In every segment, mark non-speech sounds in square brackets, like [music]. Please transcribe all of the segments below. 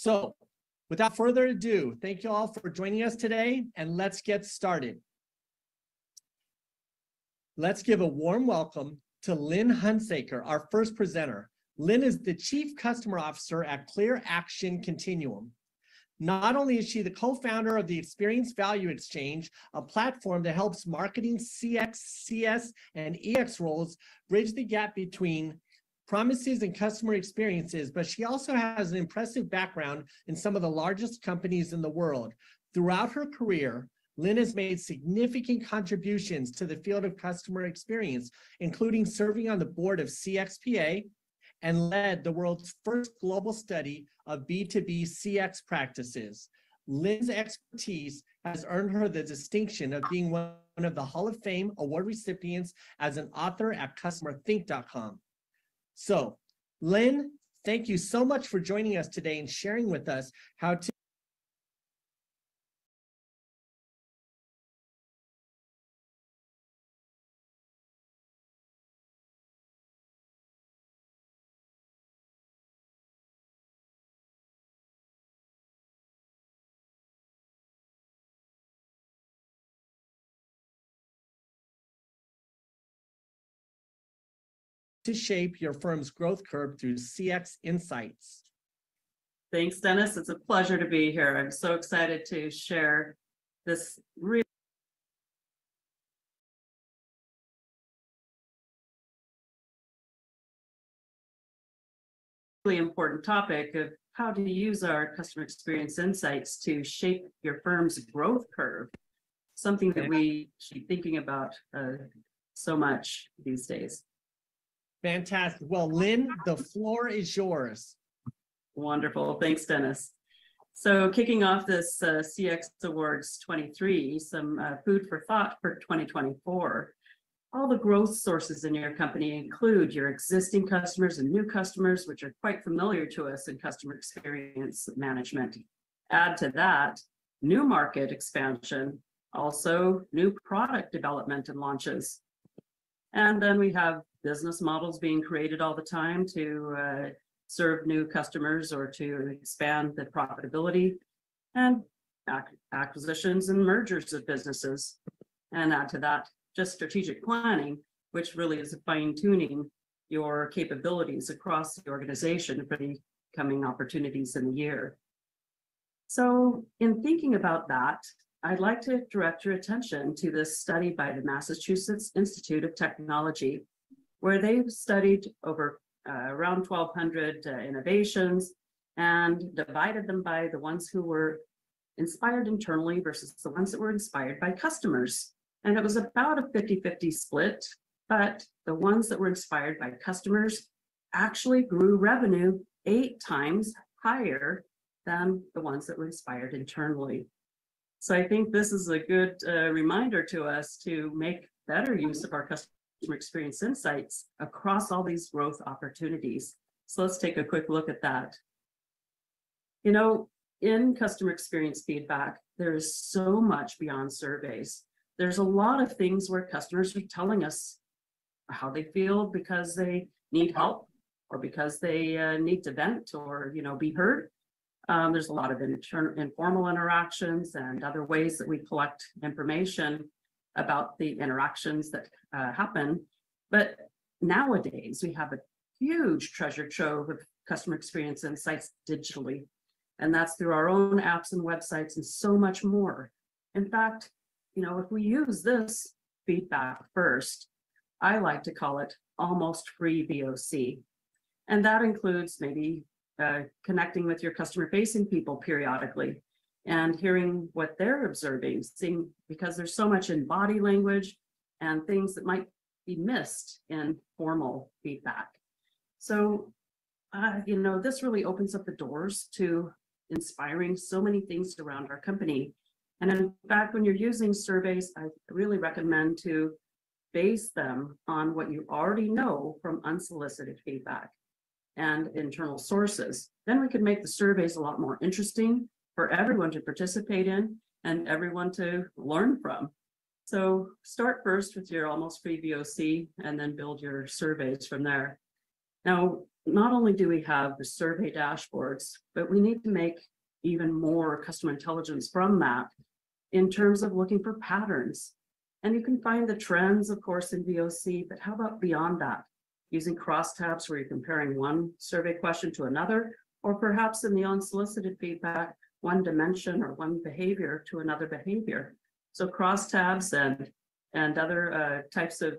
So without further ado, thank you all for joining us today and let's get started. Let's give a warm welcome to Lynn Hunsaker, our first presenter. Lynn is the Chief Customer Officer at ClearAction Continuum. Not only is she the co-founder of the Experience Value Exchange, a platform that helps marketing CX, CS, and EX roles bridge the gap between promises and customer experiences, but she also has an impressive background in some of the largest companies in the world. Throughout her career, Lynn has made significant contributions to the field of customer experience, including serving on the board of CXPA, and led the world's first global study of B2B CX practices. Lynn's expertise has earned her the distinction of being one of the Hall of Fame award recipients as an author at CustomerThink.com. So, Lynn, thank you so much for joining us today and sharing with us how to to shape your firm's growth curve through CX insights. Thanks, Dennis. It's a pleasure to be here. I'm so excited to share this really important topic of how to use our customer experience insights to shape your firm's growth curve. Something that we should be thinking about uh, so much these days. Fantastic. Well, Lynn, the floor is yours. Wonderful. Thanks, Dennis. So kicking off this uh, CX Awards 23, some uh, food for thought for 2024. All the growth sources in your company include your existing customers and new customers, which are quite familiar to us in customer experience management. Add to that new market expansion, also new product development and launches. And then we have business models being created all the time to uh, serve new customers or to expand the profitability and ac- acquisitions and mergers of businesses. And add to that, just strategic planning, which really is fine tuning your capabilities across the organization for the coming opportunities in the year. So, in thinking about that, I'd like to direct your attention to this study by the Massachusetts Institute of Technology where they've studied over uh, around 1,200 uh, innovations and divided them by the ones who were inspired internally versus the ones that were inspired by customers. And it was about a 50 50 split, but the ones that were inspired by customers actually grew revenue eight times higher than the ones that were inspired internally. So I think this is a good uh, reminder to us to make better use of our customer experience insights across all these growth opportunities. So let's take a quick look at that. You know, in customer experience feedback, there is so much beyond surveys. There's a lot of things where customers are telling us how they feel because they need help or because they uh, need to vent or you know be heard. Um, there's a lot of inter- informal interactions and other ways that we collect information about the interactions that uh, happen. But nowadays, we have a huge treasure trove of customer experience insights digitally. And that's through our own apps and websites and so much more. In fact, you know, if we use this feedback first, I like to call it almost free VOC. And that includes maybe uh, connecting with your customer facing people periodically and hearing what they're observing, seeing because there's so much in body language and things that might be missed in formal feedback. So, uh, you know, this really opens up the doors to inspiring so many things around our company. And in fact, when you're using surveys, I really recommend to base them on what you already know from unsolicited feedback and internal sources. Then we can make the surveys a lot more interesting for everyone to participate in and everyone to learn from. So start first with your almost free VOC and then build your surveys from there. Now, not only do we have the survey dashboards, but we need to make even more customer intelligence from that in terms of looking for patterns. And you can find the trends, of course, in VOC, but how about beyond that? Using crosstabs where you're comparing one survey question to another, or perhaps in the unsolicited feedback, one dimension or one behavior to another behavior. So crosstabs and, and other uh, types of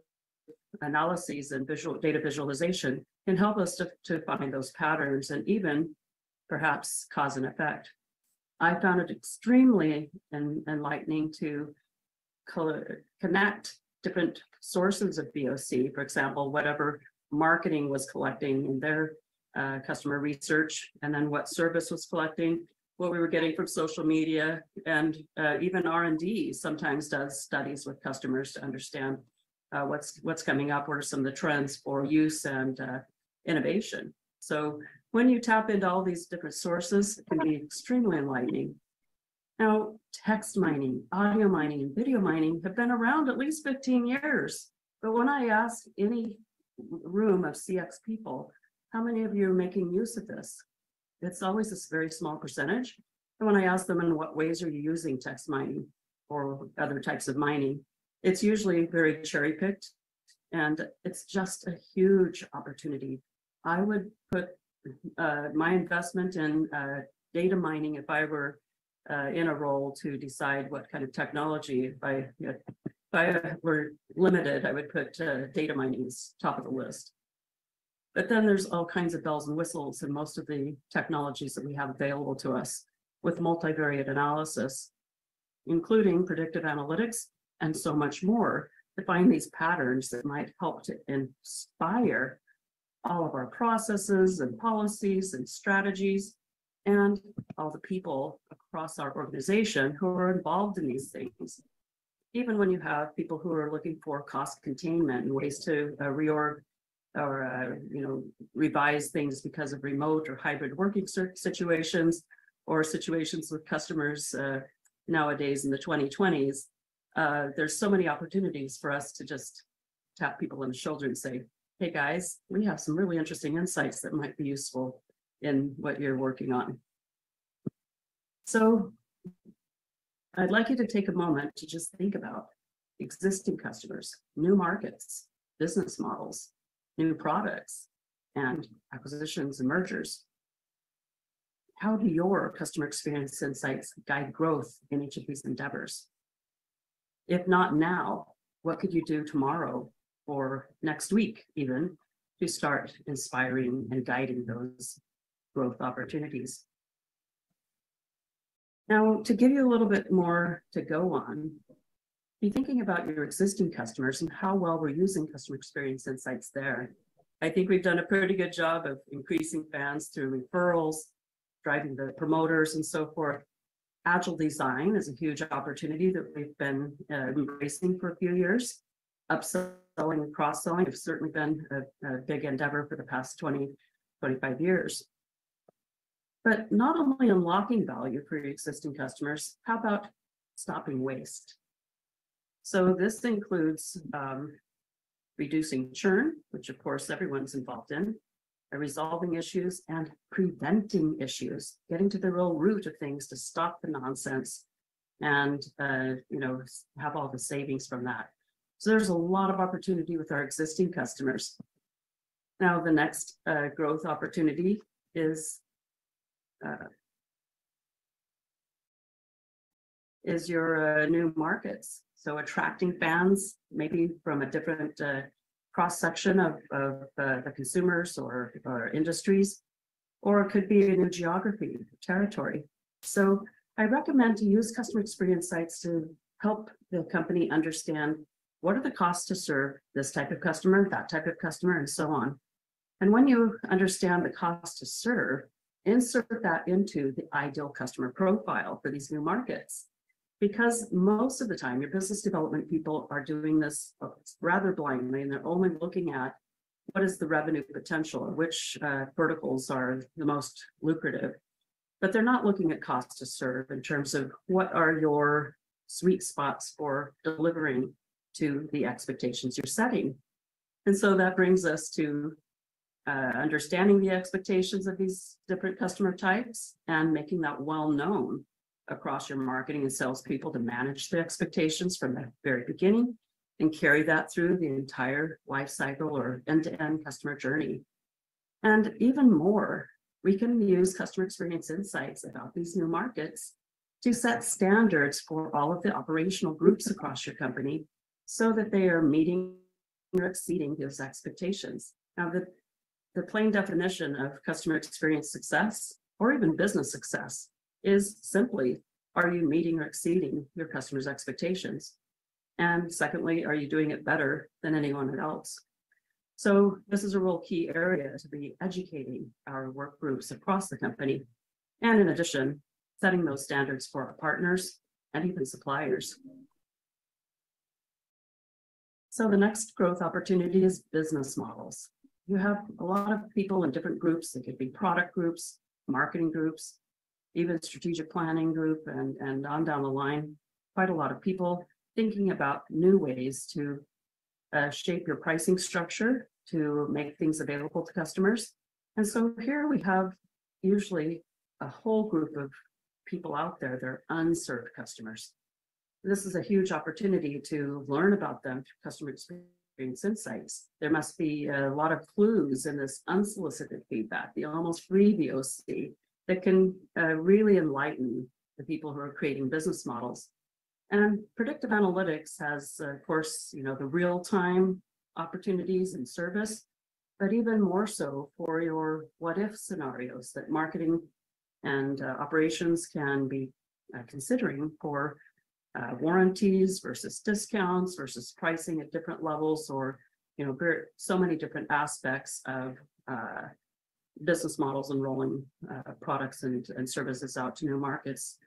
analyses and visual data visualization can help us to, to find those patterns and even perhaps cause and effect. I found it extremely en- enlightening to connect different sources of VOC, for example, whatever marketing was collecting in their uh, customer research, and then what service was collecting, what we were getting from social media, and uh, even R and D sometimes does studies with customers to understand uh, what's what's coming up, what are some of the trends for use and uh, innovation. So when you tap into all these different sources, it can be extremely enlightening. Now, text mining, audio mining, and video mining have been around at least 15 years. But when I ask any room of CX people, how many of you are making use of this? It's always this very small percentage. And when I ask them in what ways are you using text mining or other types of mining, it's usually very cherry picked. And it's just a huge opportunity. I would put uh, my investment in uh, data mining if I were uh, in a role to decide what kind of technology, I, I were limited, I would put uh, data mining top of the list. But then there's all kinds of bells and whistles in most of the technologies that we have available to us with multivariate analysis, including predictive analytics and so much more to find these patterns that might help to inspire all of our processes and policies and strategies and all the people across our organization who are involved in these things. Even when you have people who are looking for cost containment and ways to uh, reorg or, uh, you know, revise things because of remote or hybrid working situations or situations with customers uh, nowadays in the 2020s, uh, there's so many opportunities for us to just tap people on the shoulder and say, hey, guys, we have some really interesting insights that might be useful in what you're working on. So I'd like you to take a moment to just think about existing customers, new markets, business models, new products, and acquisitions and mergers. How do your customer experience insights guide growth in each of these endeavors? If not now, what could you do tomorrow or next week even to start inspiring and guiding those growth opportunities? Now, to give you a little bit more to go on, be thinking about your existing customers and how well we're using customer experience insights there. I think we've done a pretty good job of increasing fans through referrals, driving the promoters and so forth. Agile design is a huge opportunity that we've been uh, embracing for a few years. Upselling and cross-selling have certainly been a, a big endeavor for the past 20, 25 years. But not only unlocking value for existing customers, how about stopping waste? So this includes um, reducing churn, which of course everyone's involved in, resolving issues and preventing issues, getting to the real root of things to stop the nonsense and uh, you know have all the savings from that. So there's a lot of opportunity with our existing customers. Now the next uh, growth opportunity is uh, is your uh, new markets. So attracting fans, maybe from a different uh, cross section of, of uh, the consumers or, or industries, or it could be a new geography, territory. So I recommend to use customer experience sites to help the company understand what are the costs to serve this type of customer, that type of customer, and so on. And when you understand the cost to serve, insert that into the ideal customer profile for these new markets. Because most of the time, your business development people are doing this rather blindly, and they're only looking at what is the revenue potential, which uh, verticals are the most lucrative. But they're not looking at cost to serve in terms of what are your sweet spots for delivering to the expectations you're setting. And so that brings us to uh, understanding the expectations of these different customer types and making that well known across your marketing and salespeople to manage the expectations from the very beginning and carry that through the entire life cycle or end-to-end customer journey. And even more, we can use customer experience insights about these new markets to set standards for all of the operational groups across your company so that they are meeting or exceeding those expectations. Now, the, the plain definition of customer experience success or even business success is simply, are you meeting or exceeding your customers' expectations? And secondly, are you doing it better than anyone else? So this is a real key area to be educating our work groups across the company. And in addition, setting those standards for our partners and even suppliers. So the next growth opportunity is business models. You have a lot of people in different groups. It could be product groups, marketing groups, even strategic planning group and, and on down the line. Quite a lot of people thinking about new ways to uh, shape your pricing structure to make things available to customers. And so here we have usually a whole group of people out there, they're unserved customers. This is a huge opportunity to learn about them through customer experience insights. There must be a lot of clues in this unsolicited feedback, the almost free VOC that can uh, really enlighten the people who are creating business models. And predictive analytics has, of course, you know, the real-time opportunities and service, but even more so for your what if scenarios that marketing and uh, operations can be uh, considering for uh, warranties versus discounts versus pricing at different levels or, you know, very, so many different aspects of uh, business models and rolling uh, products and, and services out to new markets.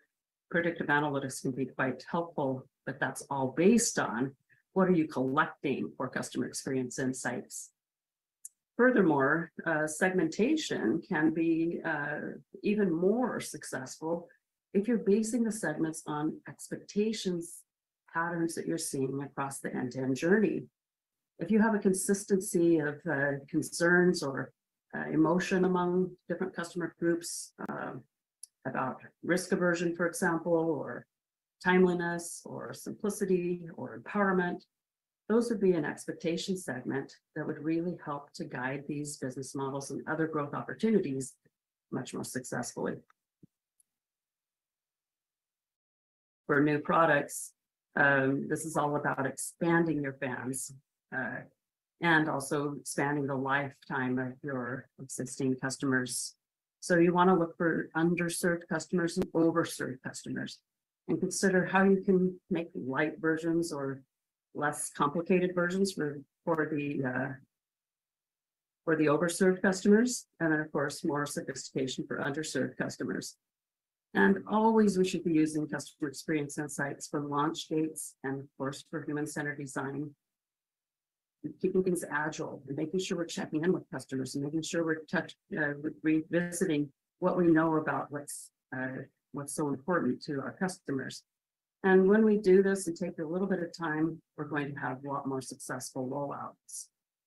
Predictive analytics can be quite helpful, but that's all based on what are you collecting for customer experience insights. Furthermore, uh, segmentation can be uh, even more successful if you're basing the segments on expectations, patterns that you're seeing across the end-to-end journey. If you have a consistency of uh, concerns or uh, emotion among different customer groups uh, about risk aversion, for example, or timeliness or simplicity or empowerment, those would be an expectation segment that would really help to guide these business models and other growth opportunities much more successfully. For new products, um, this is all about expanding your fans uh, and also expanding the lifetime of your existing customers. So you want to look for underserved customers and overserved customers and consider how you can make light versions or less complicated versions for, for the, uh, for the overserved customers, and then of course, more sophistication for underserved customers. And always we should be using customer experience insights for launch dates and of course for human-centered design. Keeping things agile and making sure we're checking in with customers and making sure we're touch, uh, revisiting what we know about what's uh, what's so important to our customers. And when we do this and take a little bit of time, we're going to have a lot more successful rollouts.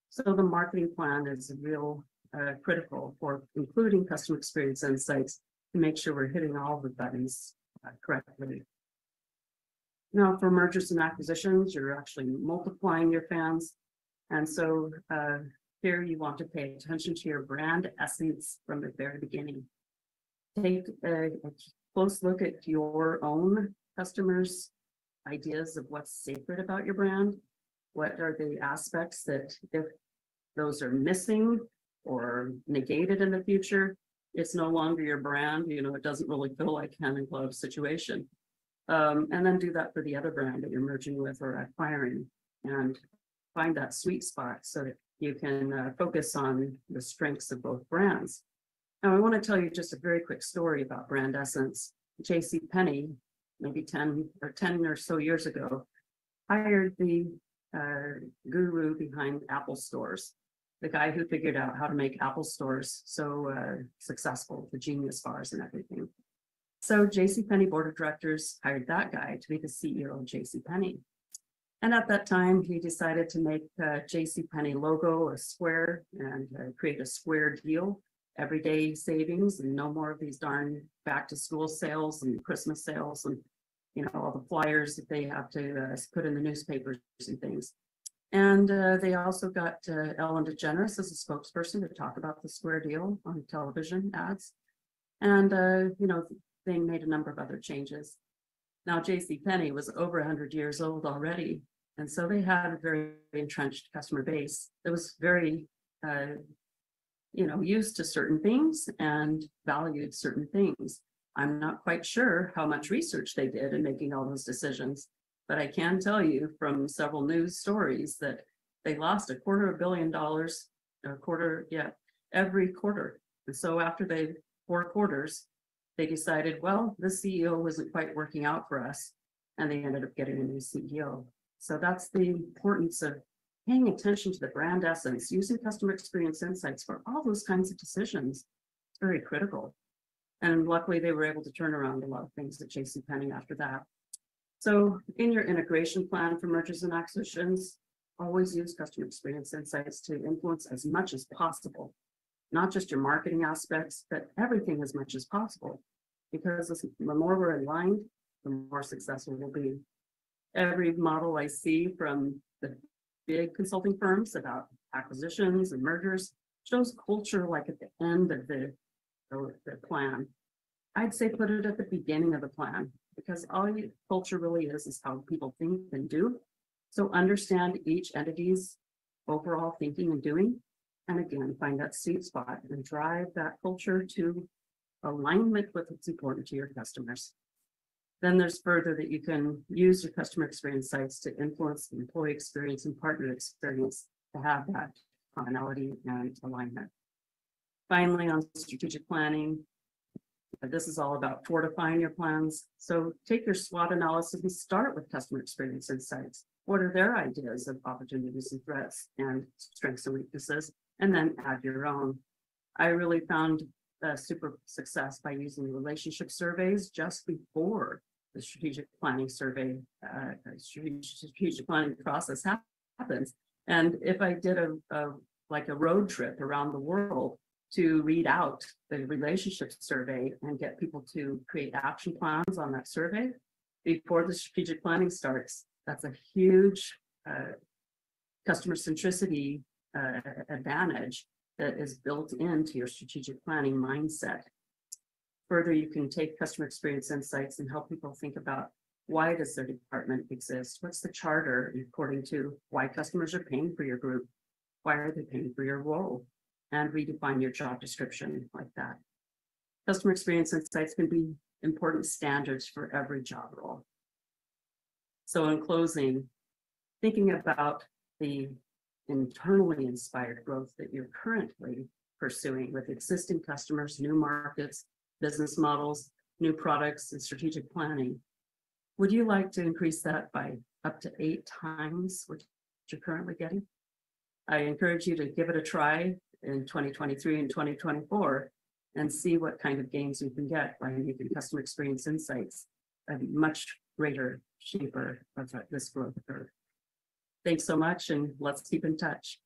So the marketing plan is real uh, critical for including customer experience insights make sure we're hitting all the buttons uh, correctly. Now, for mergers and acquisitions, you're actually multiplying your fans. And so uh, here you want to pay attention to your brand essence from the very beginning. Take a, a close look at your own customers ideas of what's sacred about your brand? What are the aspects that if those are missing or negated in the future, it's no longer your brand, you know, it doesn't really feel like hand and glove situation. Um, and then do that for the other brand that you're merging with or acquiring and find that sweet spot so that you can uh, focus on the strengths of both brands. Now, I want to tell you just a very quick story about brand essence. J.C. Penney maybe ten or ten or so years ago, hired the uh, guru behind Apple stores, the guy who figured out how to make Apple stores so uh, successful, the Genius bars and everything. So J.C. Penney board of directors hired that guy to be the CEO of J.C. Penney. And at that time, he decided to make uh J.C. Penney logo a square and uh, create a square deal. Everyday savings and no more of these darn back to school sales and Christmas sales and. You know, all the flyers that they have to uh put in the newspapers and things. And uh, they also got uh, Ellen DeGeneres as a spokesperson to talk about the square deal on television ads. And uh, you know, they made a number of other changes. Now, J.C. Penney was over hundred years old already, and so they had a very entrenched customer base that was very uh, you know, used to certain things and valued certain things. I'm not quite sure how much research they did in making all those decisions. But I can tell you from several news stories that they lost a quarter of a billion dollars, a quarter, yeah, every quarter. And so after they, four quarters, they decided, well, the CEO wasn't quite working out for us. And they ended up getting a new CEO. So that's the importance of paying attention to the brand essence, using customer experience insights for all those kinds of decisions. It's very critical. And luckily, they were able to turn around a lot of things at J.C. Penney after that. So in your integration plan for mergers and acquisitions, always use customer experience insights to influence as much as possible. Not just your marketing aspects, but everything as much as possible. Because the more we're aligned, the more successful we'll be. Every model I see from the big consulting firms about acquisitions and mergers shows culture like at the end of the, the, plan. I'd say put it at the beginning of the plan, because all you, culture really is, is how people think and do. So understand each entity's overall thinking and doing. And again, find that sweet spot and drive that culture to alignment with what's important to your customers. Then there's further that you can use your customer experience sites to influence the employee experience and partner experience to have that commonality and alignment. Finally, on strategic planning, this is all about fortifying your plans. So take your SWOT analysis and start with customer experience insights. What are their ideas of opportunities and threats and strengths and weaknesses? And then add your own. I really found uh, super success by using relationship surveys just before the strategic planning survey, uh, strategic, strategic planning process happens. And if I did a, a like a road trip around the world to read out the relationship survey and get people to create action plans on that survey before the strategic planning starts, that's a huge uh, customer centricity uh, advantage that is built into your strategic planning mindset. Further, you can take customer experience insights and help people think about why does their department exist? What's the charter according to why customers are paying for your group? Why are they paying for your role? And redefine your job description like that. Customer experience insights can be important standards for every job role. So in closing, thinking about the internally inspired growth that you're currently pursuing with existing customers, new markets, business models, new products, and strategic planning. Would you like to increase that by up to eight times what you're currently getting? I encourage you to give it a try in 2023 and 2024 and see what kind of gains you can get by making customer experience insights a much greater shaper of uh, this growth curve. Thanks so much and let's keep in touch.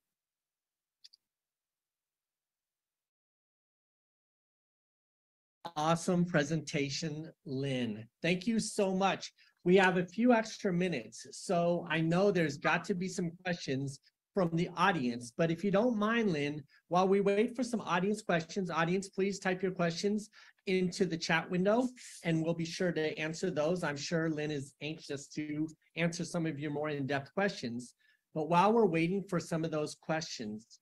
Awesome presentation, Lynn. Thank you so much. We have a few extra minutes, so I know there's got to be some questions from the audience, but if you don't mind, Lynn, while we wait for some audience questions, audience, please type your questions into the chat window and we'll be sure to answer those. I'm sure Lynn is anxious to answer some of your more in-depth questions. But while we're waiting for some of those questions,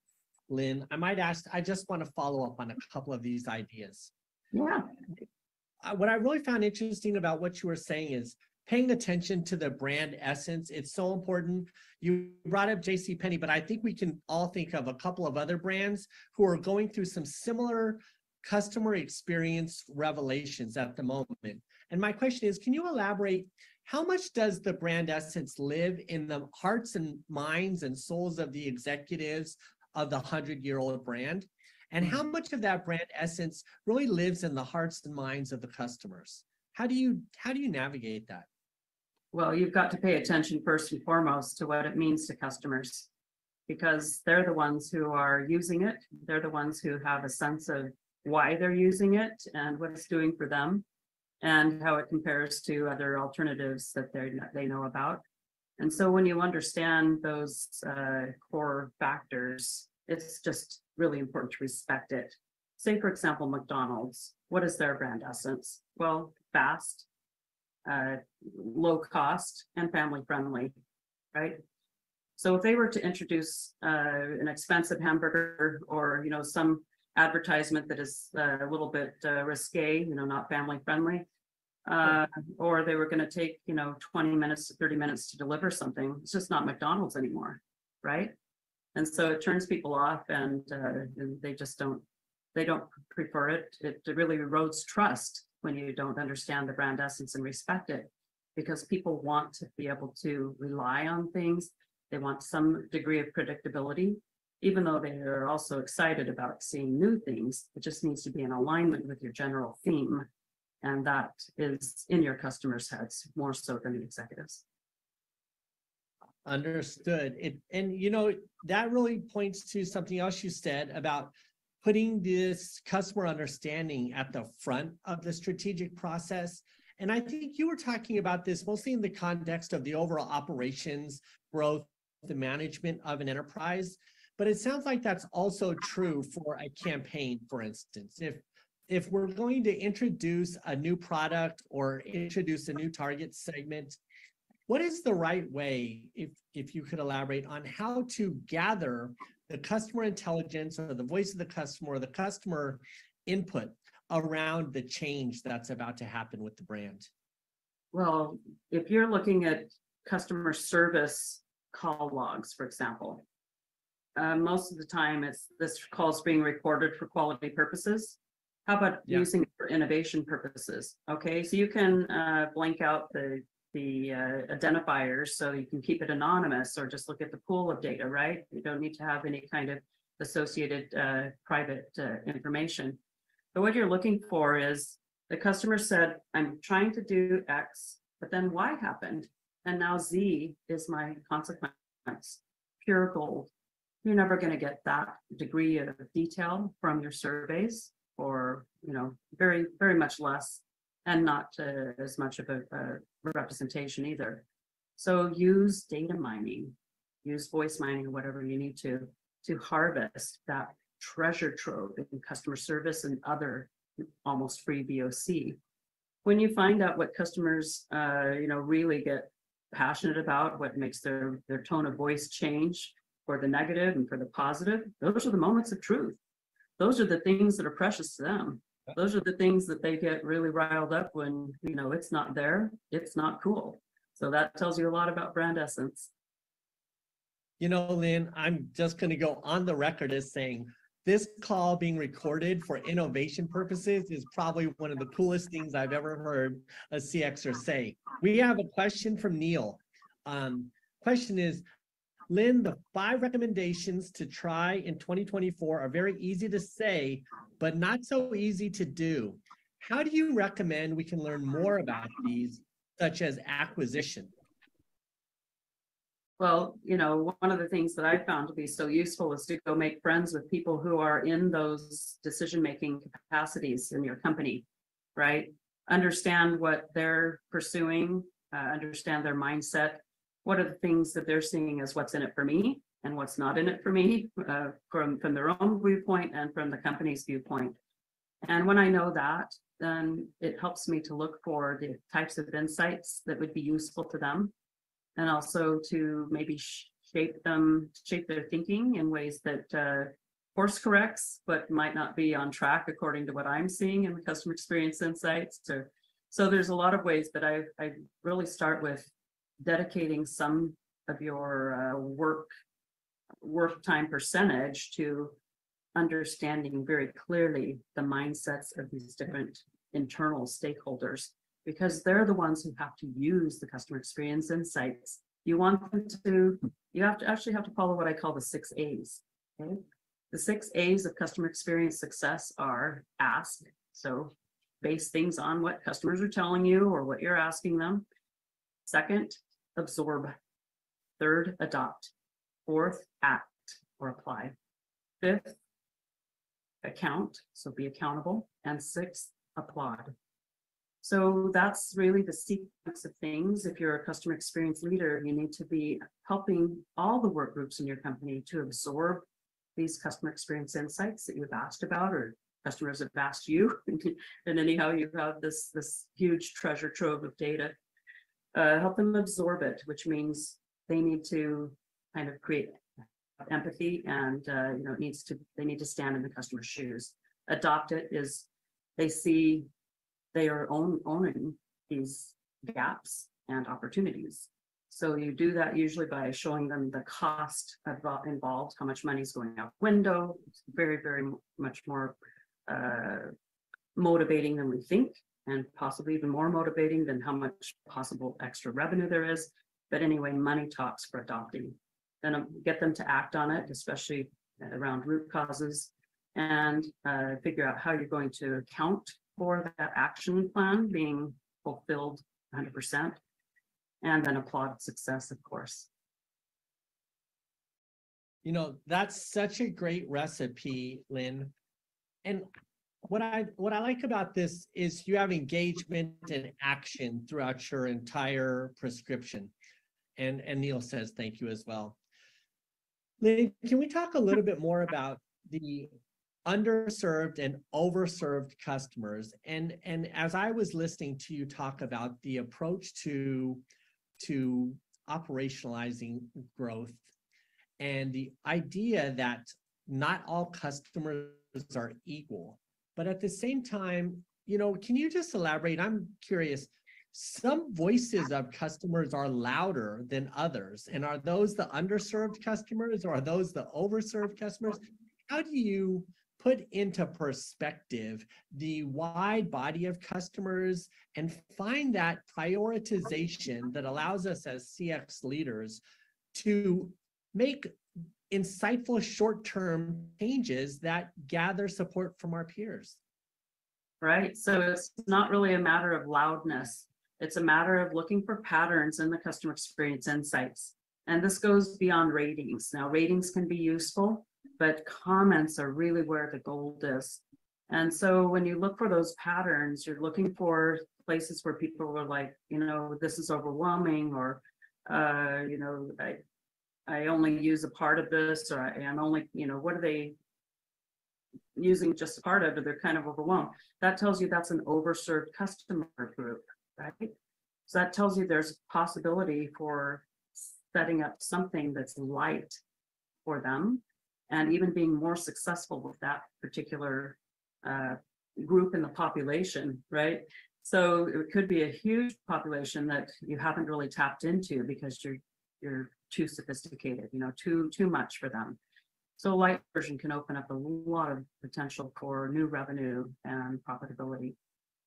Lynn, I might ask, I just want to follow up on a couple of these ideas. Yeah. Uh, what I really found interesting about what you were saying is paying attention to the brand essence. It's so important. You brought up JC Penney, but I think we can all think of a couple of other brands who are going through some similar customer experience revelations at the moment. And my question is, can you elaborate how much does the brand essence live in the hearts and minds and souls of the executives of the 100-year-old brand? And how mm-hmm. much of that brand essence really lives in the hearts and minds of the customers? How do you how do you navigate that? Well, you've got to pay attention first and foremost to what it means to customers. Because they're the ones who are using it. They're the ones who have a sense of why they're using it and what it's doing for them. And how it compares to other alternatives that they they know about. And so when you understand those uh core factors, it's just really important to respect it. Say, for example, McDonald's, what is their brand essence? Well, fast. Uh, low cost and family friendly, right? So if they were to introduce uh an expensive hamburger or, you know, some advertisement that is uh, a little bit uh, risque, you know, not family friendly. Uh, or they were gonna take, you know, twenty minutes to thirty minutes to deliver something, it's just not McDonald's anymore, right? And so it turns people off and uh, and they just don't, they don't prefer it, it really erodes trust when you don't understand the brand essence and respect it. Because people want to be able to rely on things, they want some degree of predictability. Even though they are also excited about seeing new things, it just needs to be in alignment with your general theme. And that is in your customers' heads more so than the executives. Understood. It, and you know, that really points to something else you said about putting this customer understanding at the front of the strategic process. And I think you were talking about this mostly in the context of the overall operations, growth, the management of an enterprise. But it sounds like that's also true for a campaign, for instance. If if we're going to introduce a new product or introduce a new target segment, what is the right way, if if you could elaborate on how to gather the customer intelligence or the voice of the customer the customer input around the change that's about to happen with the brand? Well, if you're looking at customer service call logs, for example. Uh, most of the time, it's this call is being recorded for quality purposes. How about Yeah. using it for innovation purposes? Okay, so you can uh blank out the the uh identifiers, so you can keep it anonymous or just look at the pool of data, right? You don't need to have any kind of associated uh private uh information. But what you're looking for is the customer said, I'm trying to do X, but then Y happened. And now Z is my consequence, pure gold. You're never gonna get that degree of detail from your surveys or, you know, very, very much less. And not uh, as much of a, a representation either. So use data mining, use voice mining whatever you need to, to harvest that treasure trove in customer service and other almost free VOC. When you find out what customers, uh, you know, really get passionate about, what makes their, their tone of voice change for the negative and for the positive, those are the moments of truth. Those are the things that are precious to them. Those are the things that they get really riled up when, you know, it's not there, it's not cool. So that tells you a lot about brand essence. You know, Lynn, I'm just gonna go on the record as saying this call being recorded for innovation purposes is probably one of the coolest things I've ever heard a CXer say. We have a question from Neil. Um, question is, Lynn, the five recommendations to try in 2024 are very easy to say, but not so easy to do. How do you recommend we can learn more about these, such as acquisition? Well, you know, one of the things that I found to be so useful is to go make friends with people who are in those decision-making capacities in your company, right? Understand what they're pursuing, uh, understand their mindset. What are the things that they're seeing as what's in it for me and what's not in it for me, uh, from, from their own viewpoint and from the company's viewpoint. And when I know that, then it helps me to look for the types of insights that would be useful to them and also to maybe sh- shape them, shape their thinking in ways that uh, course corrects, but might not be on track according to what I'm seeing in the customer experience insights. So, so there's a lot of ways, but I, I really start with dedicating some of your uh, work work time percentage to understanding very clearly the mindsets of these different internal stakeholders because they're the ones who have to use the customer experience insights. You want them to, you have to actually have to follow what I call the six A's. Okay. The six A's of customer experience success are ask. So base things on what customers are telling you or what you're asking them. Second, absorb. Third, adopt. Fourth, act or apply. Fifth, account, so be accountable. And sixth, applaud. So that's really the sequence of things. If you're a customer experience leader, you need to be helping all the work groups in your company to absorb these customer experience insights that you've asked about or customers have asked you. [laughs] And anyhow, you have this, this huge treasure trove of data. Uh, help them absorb it, which means they need to kind of create empathy and, uh, you know, it needs to, they need to stand in the customer's shoes. Adopt it is, they see they are own, owning these gaps and opportunities. So you do that usually by showing them the cost involved, how much money is going out window. It's very, very much more uh, motivating than we think, and possibly even more motivating than how much possible extra revenue there is. But anyway, money talks for adopting. Then um, get them to act on it, especially around root causes. And uh, figure out how you're going to account for that action plan being fulfilled hundred percent. And then applaud success, of course. You know, that's such a great recipe, Lynn. And what I, what I like about this is you have engagement and action throughout your entire prescription. And, and Neil says thank you as well. Lynn, can we talk a little bit more about the underserved and overserved customers? And, and as I was listening to you talk about the approach to, to operationalizing growth and the idea that not all customers are equal. But at the same time, you know, can you just elaborate? I'm curious. Some voices of customers are louder than others. And are those the underserved customers or are those the overserved customers? How do you put into perspective the wide body of customers and find that prioritization that allows us as CX leaders to make insightful short-term changes that gather support from our peers. Right, so it's not really a matter of loudness. It's a matter of looking for patterns in the customer experience insights. And this goes beyond ratings. Now, ratings can be useful, but comments are really where the gold is. And so when you look for those patterns, you're looking for places where people were like, you know, this is overwhelming, or, uh, you know, I, I only use a part of this, or I am only, you know, what are they using just a part of it? They're kind of overwhelmed. That tells you that's an overserved customer group, right? So that tells you there's a possibility for setting up something that's light for them and even being more successful with that particular uh, group in the population, right? So it could be a huge population that you haven't really tapped into because you're you're too sophisticated, you know, too too much for them. So a light version can open up a lot of potential for new revenue and profitability.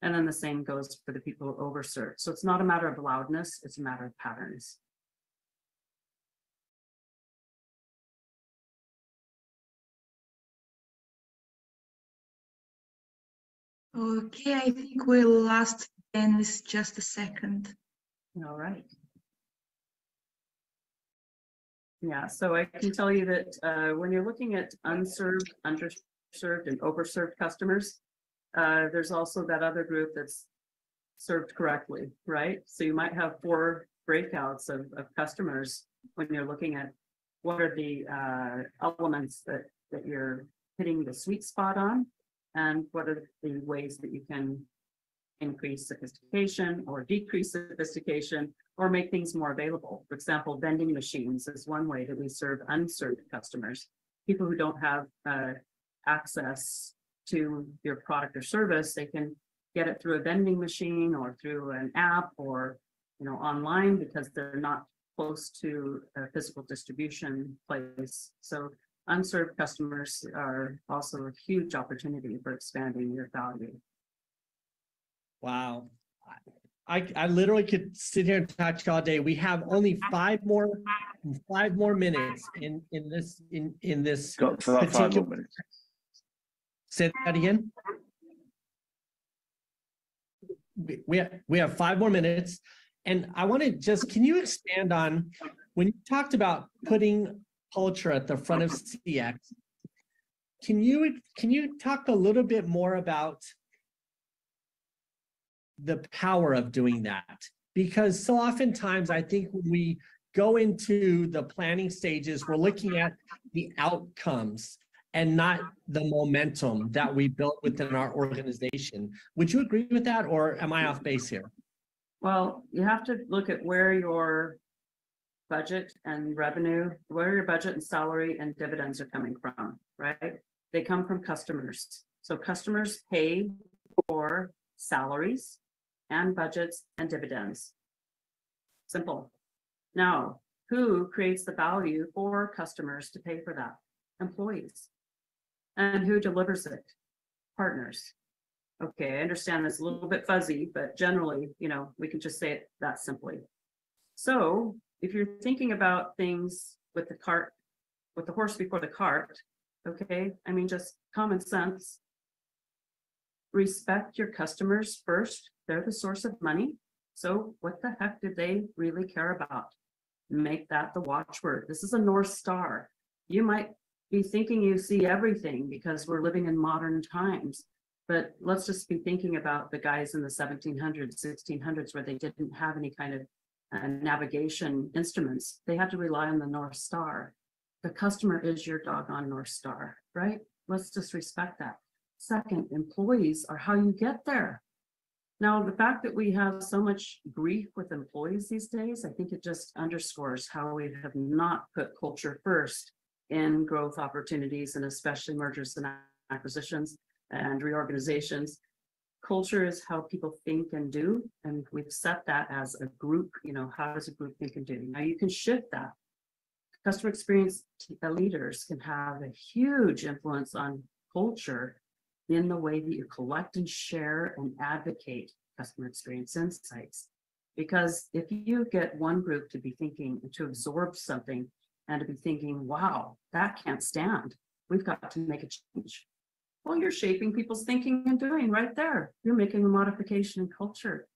And then the same goes for the people who overserved. So it's not a matter of loudness, it's a matter of patterns. Okay, I think we'll last Dennis just a second. All right. Yeah, so I can tell you that uh, when you're looking at unserved, underserved and overserved customers, uh, there's also that other group that's served correctly, right? So you might have four breakouts of, of customers when you're looking at what are the uh, elements that, that you're hitting the sweet spot on? And what are the ways that you can increase sophistication or decrease sophistication or make things more available. For example, vending machines is one way that we serve unserved customers. People who don't have uh, access to your product or service, they can get it through a vending machine or through an app or you know online because they're not close to a physical distribution place. So unserved customers are also a huge opportunity for expanding your value. Wow. I, I literally could sit here and talk all day. We have only five more, five more minutes in, in this, in, in this. Got that five more minutes. Say that again? We- We, have we have five more minutes And I want to just, can you expand on, when you talked about putting culture at the front of CX, can you, can you talk a little bit more about the power of doing that? Because so oftentimes I think when we go into the planning stages, we're looking at the outcomes and not the momentum that we built within our organization. Would you agree with that, or am I off base here? Well, you have to look at where your budget and revenue, where your budget and salary and dividends are coming from, right? They come from customers. So customers pay for salaries and budgets and dividends. Simple. Now, who creates the value for customers to pay for that? Employees. And who delivers it? Partners. Okay, I understand it's a little bit fuzzy, but generally, you know, we can just say it that simply. So if you're thinking about things with the cart, with the horse before the cart, okay, I mean, just common sense. Respect your customers first. They're the source of money. So what the heck do they really care about? Make that the watchword. This is a North Star. You might be thinking you see everything because we're living in modern times. But let's just be thinking about the guys in the 1700s, 1600s, where they didn't have any kind of uh, navigation instruments. They had to rely on the North Star. The customer is your doggone North Star, right? Let's just respect that. Second, employees are how you get there. Now, the fact that we have so much grief with employees these days, I think it just underscores how we have not put culture first in growth opportunities and especially mergers and acquisitions and reorganizations. Culture is how people think and do, and we've set that as a group, you know, how does a group think and do? Now you can shift that. Customer experience leaders can have a huge influence on culture in the way that you collect and share and advocate customer experience insights. Because if you get one group to be thinking, to absorb something and to be thinking, wow, that can't stand, we've got to make a change. Well, you're shaping people's thinking and doing right there. You're making a modification in culture.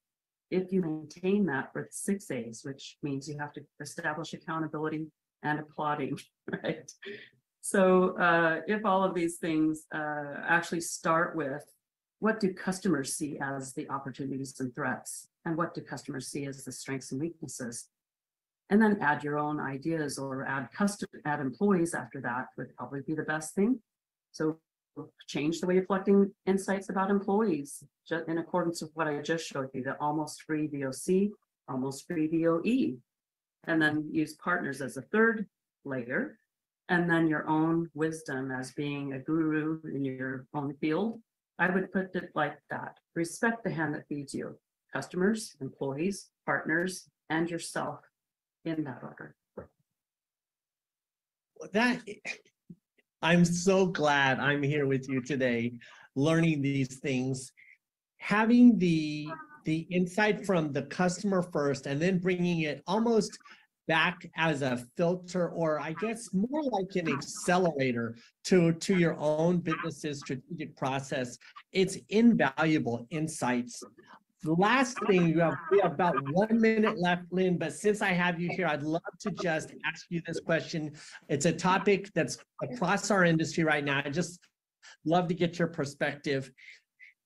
If you maintain that for six A's, which means you have to establish accountability and applauding, [laughs] right? So uh, if all of these things uh, actually start with what do customers see as the opportunities and threats? And what do customers see as the strengths and weaknesses? And then add your own ideas or add custom add employees after that would probably be the best thing. So change the way you're collecting insights about employees in accordance with what I just showed you, the almost free VOC, almost free VOE. And then use partners as a third layer. And then your own wisdom as being a guru in your own field. I would put it like that. Respect the hand that feeds you. Customers, employees, partners, and yourself in that order. That [laughs] I'm so glad I'm here with you today, learning these things, having the the insight from the customer first, and then bringing it almost back as a filter, or I guess more like an accelerator to to your own business's strategic process. It's invaluable insights the last thing you have, we have about one minute left, Lynn, but since I have you here, I'd love to just ask you this question. It's a topic that's across our industry right now. I just love to get your perspective.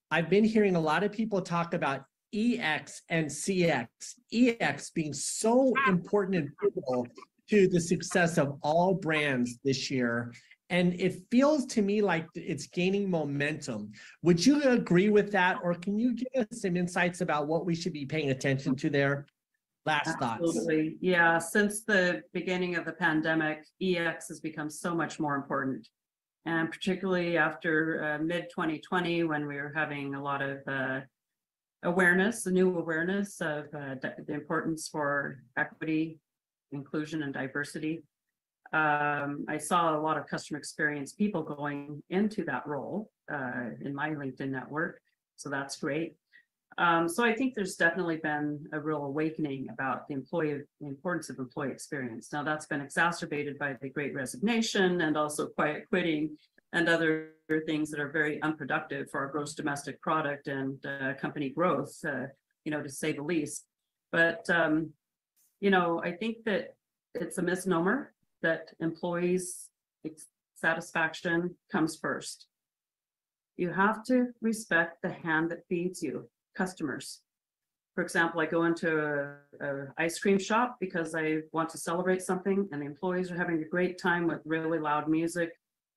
I've been hearing a lot of people talk about EX and CX, EX being so important and pivotal to the success of all brands this year. And it feels to me like it's gaining momentum. Would you agree with that? Or can you give us some insights about what we should be paying attention to there? Last thoughts. Absolutely. Yeah, since the beginning of the pandemic, EX has become so much more important. And particularly after uh, mid 2020, when we were having a lot of uh, awareness, the new awareness of uh, the importance for equity, inclusion, and diversity um, I saw a lot of customer experience people going into that role uh, in my LinkedIn network. So that's great. Um, so I think there's definitely been a real awakening about the employee, the importance of employee experience. Now that's been exacerbated by the great resignation and also quiet quitting and other things that are very unproductive for our gross domestic product and uh, company growth, uh, you know, to say the least. But, um, you know, I think that it's a misnomer that employees satisfaction comes first. You have to respect the hand that feeds you, customers. For example, I go into a, a ice cream shop because I want to celebrate something and the employees are having a great time with really loud music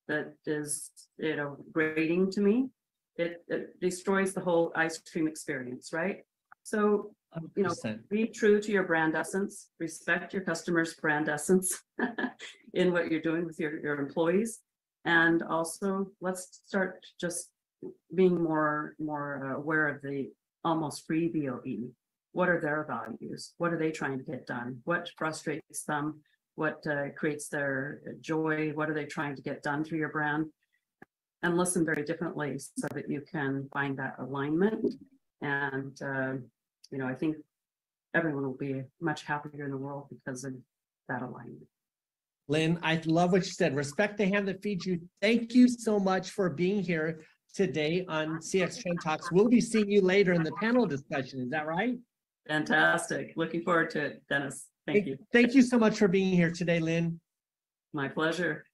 that is, you know, grating to me. It, it destroys the whole ice cream experience, right? So You know, 100%. be true to your brand essence, respect your customers' brand essence [laughs] in what you're doing with your, your employees. And also, let's start just being more, more aware of the almost free VOE. What are their values? What are they trying to get done? What frustrates them? What uh, creates their joy? What are they trying to get done through your brand? And listen very differently so that you can find that alignment. And, uh, you know, I think everyone will be much happier in the world because of that alignment. Lynn, I love what you said. Respect the hand that feeds you. Thank you so much for being here today on CX Trend Talks. We'll be seeing you later in the panel discussion. Is that right? Fantastic. Looking forward to it, Dennis. Thank you. Thank you so much for being here today, Lynn. My pleasure.